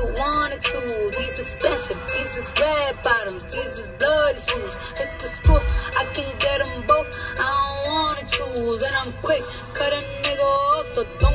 you wanted to. These expensive, these is red bottoms, these is bloody shoes. Hit the school, I can get them both. I don't wanna choose, and I'm quick Cut a nigga off, so don't.